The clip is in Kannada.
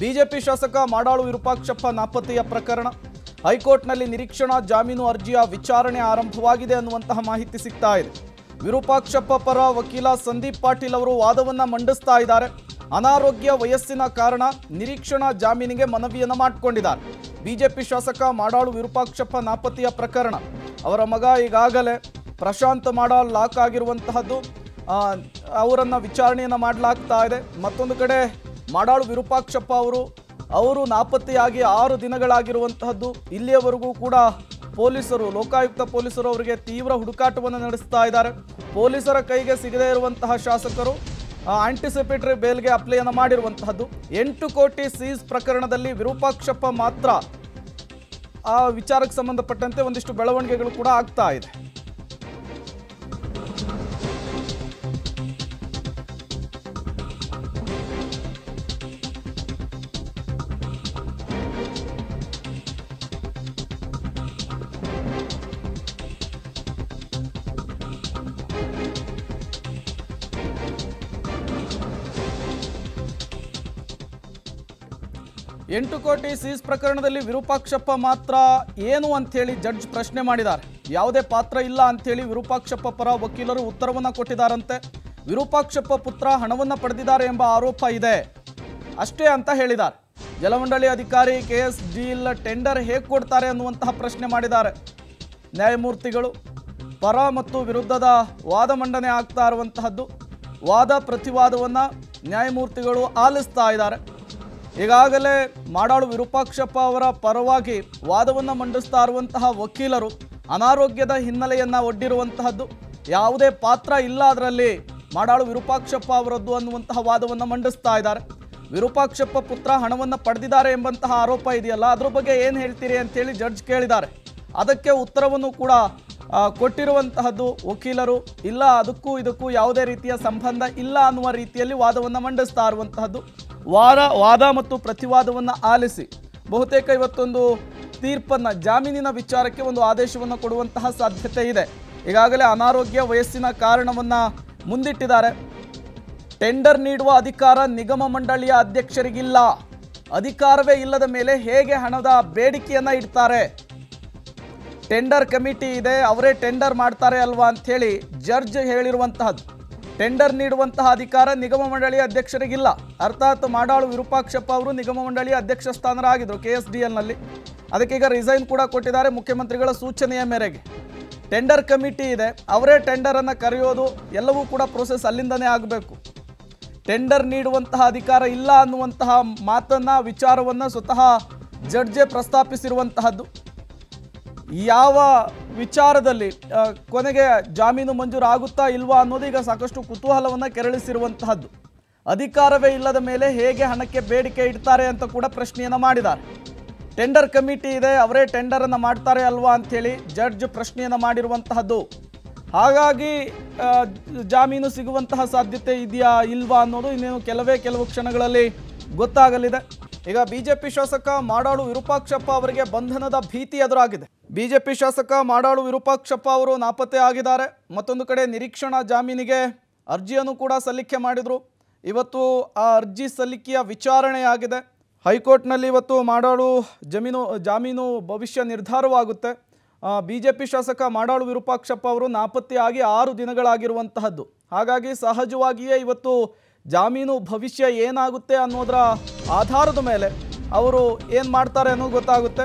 ಬಿಜೆಪಿ ಶಾಸಕ ಮಾಡಾಳು ವಿರೂಪಾಕ್ಷಪ್ಪ ನಾಪತ್ತೆಯ ಪ್ರಕರಣ. ಹೈಕೋರ್ಟ್ನಲ್ಲಿ ನಿರೀಕ್ಷಣಾ ಜಾಮೀನು ಅರ್ಜಿಯ ವಿಚಾರಣೆ ಆರಂಭವಾಗಿದೆ ಅನ್ನುವಂತಹ ಮಾಹಿತಿ ಸಿಗ್ತಾ ಇದೆ. ವಿರೂಪಾಕ್ಷಪ್ಪ ಪರ ವಕೀಲ ಸಂದೀಪ್ ಪಾಟೀಲ್ ಅವರು ವಾದವನ್ನು ಮಂಡಿಸ್ತಾ ಇದ್ದಾರೆ. ಅನಾರೋಗ್ಯ ವಯಸ್ಸಿನ ಕಾರಣ ನಿರೀಕ್ಷಣಾ ಜಾಮೀನಿಗೆ ಮನವಿಯನ್ನು ಮಾಡಿಕೊಂಡಿದ್ದಾರೆ. ಬಿಜೆಪಿ ಶಾಸಕ ಮಾಡಾಳು ವಿರೂಪಾಕ್ಷಪ್ಪ ನಾಪತ್ತೆಯ ಪ್ರಕರಣ. ಅವರ ಮಗ ಈಗಾಗಲೇ ಪ್ರಶಾಂತ್ ಮಾಡಾಳ್ ಲಾಕ್ ಆಗಿರುವಂತಹದ್ದು ಅವರನ್ನು ವಿಚಾರಣೆಯನ್ನು ಮಾಡಲಾಗ್ತಾ ಇದೆ. ಮತ್ತೊಂದು ಕಡೆ ಮಾಡಾಳು ವಿರೂಪಾಕ್ಷಪ್ಪ ಅವರು ಅವರು ನಾಪತ್ತೆಯಾಗಿ ಆರು ದಿನಗಳಾಗಿರುವಂತಹದ್ದು ಇಲ್ಲಿಯವರೆಗೂ ಕೂಡ ಪೊಲೀಸರು, ಲೋಕಾಯುಕ್ತ ಪೊಲೀಸರು ಅವರಿಗೆ ತೀವ್ರ ಹುಡುಕಾಟವನ್ನು ನಡೆಸ್ತಾ ಇದ್ದಾರೆ. ಪೊಲೀಸರ ಕೈಗೆ ಸಿಗದೇ ಇರುವಂತಹ ಶಾಸಕರು ಆಂಟಿಸಿಪೇಟರಿ ಬೇಲ್ಗೆ ಅಪ್ಲೈಯನ್ನು ಮಾಡಿರುವಂತಹದ್ದು. ಎಂಟು ಕೋಟಿ ಸೀಸ್ ಪ್ರಕರಣದಲ್ಲಿ ವಿರೂಪಾಕ್ಷಪ್ಪ ಮಾತ್ರ ಆ ವಿಚಾರಕ್ಕೆ ಸಂಬಂಧಪಟ್ಟಂತೆ ಒಂದಿಷ್ಟು ಬೆಳವಣಿಗೆಗಳು ಕೂಡ ಆಗ್ತಾ ಇದೆ. ಎಂಟು ಕೋಟಿ ಸೀಸ್ ಪ್ರಕರಣದಲ್ಲಿ ವಿರೂಪಾಕ್ಷಪ್ಪ ಮಾತ್ರ ಏನು ಅಂಥೇಳಿ ಜಡ್ಜ್ ಪ್ರಶ್ನೆ ಮಾಡಿದ್ದಾರೆ. ಯಾವುದೇ ಪಾತ್ರ ಇಲ್ಲ ಅಂಥೇಳಿ ವಿರೂಪಾಕ್ಷಪ್ಪ ಪರ ವಕೀಲರು ಉತ್ತರವನ್ನು ಕೊಟ್ಟಿದ್ದಾರಂತೆ. ವಿರೂಪಾಕ್ಷಪ್ಪ ಪುತ್ರ ಹಣವನ್ನು ಪಡೆದಿದ್ದಾರೆ ಎಂಬ ಆರೋಪ ಇದೆ ಅಷ್ಟೇ ಅಂತ ಹೇಳಿದ್ದಾರೆ. ಜಲಮಂಡಳಿ ಅಧಿಕಾರಿ ಕೆ ಎಸ್ ಡಿಲ್ ಟೆಂಡರ್ ಹೇಗೆ ಕೊಡ್ತಾರೆ ಅನ್ನುವಂತಹ ಪ್ರಶ್ನೆ ಮಾಡಿದ್ದಾರೆ. ನ್ಯಾಯಮೂರ್ತಿಗಳು ಪರ ಮತ್ತು ವಿರುದ್ಧದ ವಾದ ಮಂಡನೆ ಆಗ್ತಾ ಇರುವಂತಹದ್ದು. ವಾದ ಪ್ರತಿವಾದವನ್ನು ನ್ಯಾಯಮೂರ್ತಿಗಳು ಆಲಿಸ್ತಾ ಇದ್ದಾರೆ. ಈಗಾಗಲೇ ಮಾಡಾಳು ವಿರೂಪಾಕ್ಷಪ್ಪ ಅವರ ಪರವಾಗಿ ವಾದವನ್ನು ಮಂಡಿಸ್ತಾ ಇರುವಂತಹ ವಕೀಲರು ಅನಾರೋಗ್ಯದ ಹಿನ್ನೆಲೆಯನ್ನು ಒಡ್ಡಿರುವಂತಹದ್ದು. ಯಾವುದೇ ಪಾತ್ರ ಇಲ್ಲ ಅದರಲ್ಲಿ ಮಾಡಾಳು ವಿರೂಪಾಕ್ಷಪ್ಪ ಅವರದ್ದು ಅನ್ನುವಂತಹ ವಾದವನ್ನು ಮಂಡಿಸ್ತಾ ಇದ್ದಾರೆ. ವಿರೂಪಾಕ್ಷಪ್ಪ ಪುತ್ರ ಹಣವನ್ನು ಪಡೆದಿದ್ದಾರೆ ಎಂಬಂತಹ ಆರೋಪ ಇದೆಯಲ್ಲ, ಅದ್ರ ಬಗ್ಗೆ ಏನು ಹೇಳ್ತೀರಿ ಅಂತೇಳಿ ಜಡ್ಜ್ ಕೇಳಿದ್ದಾರೆ. ಅದಕ್ಕೆ ಉತ್ತರವನ್ನು ಕೂಡ ಕೊಟ್ಟಿರುವಂತಹದ್ದು ವಕೀಲರು, ಇಲ್ಲ, ಅದಕ್ಕೂ ಇದಕ್ಕೂ ಯಾವುದೇ ರೀತಿಯ ಸಂಬಂಧ ಇಲ್ಲ ಅನ್ನುವ ರೀತಿಯಲ್ಲಿ ವಾದವನ್ನು ಮಂಡಿಸ್ತಾ ಇರುವಂತಹದ್ದು. ವಾದ ವಾದ ಮತ್ತು ಪ್ರತಿವಾದವನ್ನು ಆಲಿಸಿ. ಬಹುತೇಕ ಇವತ್ತೊಂದು ತೀರ್ಪನ್ನು ಜಾಮೀನಿನ ವಿಚಾರಕ್ಕೆ ಒಂದು ಆದೇಶವನ್ನು ಕೊಡುವಂತಹ ಸಾಧ್ಯತೆ ಇದೆ. ಈಗಾಗಲೇ ಅನಾರೋಗ್ಯ ವಯಸ್ಸಿನ ಕಾರಣವನ್ನು ಮುಂದಿಟ್ಟಿದ್ದಾರೆ. ಟೆಂಡರ್ ನೀಡುವ ಅಧಿಕಾರ ನಿಗಮ ಮಂಡಳಿಯ ಅಧ್ಯಕ್ಷರಿಗಿಲ್ಲ. ಅಧಿಕಾರವೇ ಇಲ್ಲದ ಮೇಲೆ ಹೇಗೆ ಹಣದ ಬೇಡಿಕೆಯನ್ನು ಇಡ್ತಾರೆ? ಟೆಂಡರ್ ಕಮಿಟಿ ಇದೆ, ಅವರೇ ಟೆಂಡರ್ ಮಾಡ್ತಾರೆ ಅಲ್ವಾ ಅಂಥೇಳಿ ಜಡ್ಜ್ ಹೇಳಿರುವಂತಹದ್ದು. ಟೆಂಡರ್ ನೀಡುವಂತಹ ಅಧಿಕಾರ ನಿಗಮ ಮಂಡಳಿಯ ಅಧ್ಯಕ್ಷರಿಗಿಲ್ಲ. ಅರ್ಥಾತ್ ಮಾಡಾಳು ವಿರೂಪಾಕ್ಷಪ್ಪ ಅವರು ನಿಗಮ ಮಂಡಳಿಯ ಅಧ್ಯಕ್ಷ ಸ್ಥಾನರಾಗಿದ್ದರು ಕೆ ಎಸ್ ಡಿ ಎಲ್ನಲ್ಲಿ ಅದಕ್ಕೀಗ ರಿಸೈನ್ ಕೂಡ ಕೊಟ್ಟಿದ್ದಾರೆ ಮುಖ್ಯಮಂತ್ರಿಗಳ ಸೂಚನೆಯ ಮೇರೆಗೆ. ಟೆಂಡರ್ ಕಮಿಟಿ ಇದೆ, ಅವರೇ ಟೆಂಡರನ್ನು ಕರೆಯೋದು ಎಲ್ಲವೂ ಕೂಡ ಪ್ರೋಸೆಸ್ ಅಲ್ಲಿಂದನೇ ಆಗಬೇಕು. ಟೆಂಡರ್ ನೀಡುವಂತಹ ಅಧಿಕಾರ ಇಲ್ಲ ಅನ್ನುವಂತಹ ಮಾತನ್ನು, ವಿಚಾರವನ್ನು ಸ್ವತಃ ಜಡ್ಜೆ ಪ್ರಸ್ತಾಪಿಸಿರುವಂತಹದ್ದು. ಯಾವ ವಿಚಾರದಲ್ಲಿ ಕೊನೆಗೆ ಜಾಮೀನು ಮಂಜೂರು ಆಗುತ್ತಾ ಇಲ್ವಾ ಅನ್ನೋದು ಈಗ ಸಾಕಷ್ಟು ಕುತೂಹಲವನ್ನು ಕೆರಳಿಸಿರುವಂತಹದ್ದು. ಅಧಿಕಾರವೇ ಇಲ್ಲದ ಮೇಲೆ ಹೇಗೆ ಹಣಕ್ಕೆ ಬೇಡಿಕೆ ಇಡ್ತಾರೆ ಅಂತ ಕೂಡ ಪ್ರಶ್ನೆಯನ್ನು ಮಾಡಿದ್ದಾರೆ. ಟೆಂಡರ್ ಕಮಿಟಿ ಇದೆ, ಅವರೇ ಟೆಂಡರನ್ನು ಮಾಡ್ತಾರೆ ಅಲ್ವಾ ಅಂಥೇಳಿ ಜಡ್ಜ್ ಪ್ರಶ್ನೆಯನ್ನು ಮಾಡಿರುವಂತಹದ್ದು. ಹಾಗಾಗಿ ಜಾಮೀನು ಸಿಗುವಂತಹ ಸಾಧ್ಯತೆ ಇದೆಯಾ ಇಲ್ವಾ ಅನ್ನೋದು ಇನ್ನೇನು ಕೆಲವೇ ಕೆಲವು ಕ್ಷಣಗಳಲ್ಲಿ ಗೊತ್ತಾಗಲಿದೆ. ಈಗ ಬಿಜೆಪಿ ಶಾಸಕ ಮಾಡಾಳು ವಿರೂಪಾಕ್ಷಪ್ಪ ಅವರಿಗೆ ಬಂಧನದ ಭೀತಿ ಎದುರಾಗಿದೆ. ಬಿಜೆಪಿ ಶಾಸಕ ಮಾಡಾಳು ವಿರೂಪಾಕ್ಷಪ್ಪ ಅವರು ನಾಪತ್ತೆ ಆಗಿದ್ದಾರೆ. ಮತ್ತೊಂದು ಕಡೆ ನಿರೀಕ್ಷಣಾ ಜಾಮೀನಿಗೆ ಅರ್ಜಿಯನ್ನು ಕೂಡ ಸಲ್ಲಿಕೆ ಮಾಡಿದರು. ಇವತ್ತು ಆ ಅರ್ಜಿ ಸಲ್ಲಿಕೆಯ ವಿಚಾರಣೆಯಾಗಿದೆ ಹೈಕೋರ್ಟ್ನಲ್ಲಿ ಇವತ್ತು ಮಾಡಾಳು ಜಮೀನು, ಜಾಮೀನು ಭವಿಷ್ಯ ನಿರ್ಧಾರವಾಗುತ್ತೆ. ಬಿ ಜೆ ಪಿ ಶಾಸಕ ಮಾಡಾಳು ವಿರೂಪಾಕ್ಷಪ್ಪ ಅವರು ನಾಪತ್ತೆಯಾಗಿ ಆರು ದಿನಗಳಾಗಿರುವಂತಹದ್ದು. ಹಾಗಾಗಿ ಸಹಜವಾಗಿಯೇ ಇವತ್ತು ಜಾಮೀನು ಭವಿಷ್ಯ ಏನಾಗುತ್ತೆ ಅನ್ನೋದರ ಆಧಾರದ ಮೇಲೆ ಅವರು ಏನು ಮಾಡ್ತಾರೆ ಅನ್ನೋದು ಗೊತ್ತಾಗುತ್ತೆ.